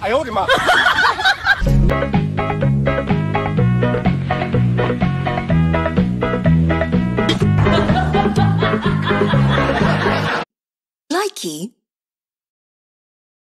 哎呦我的妈！Likey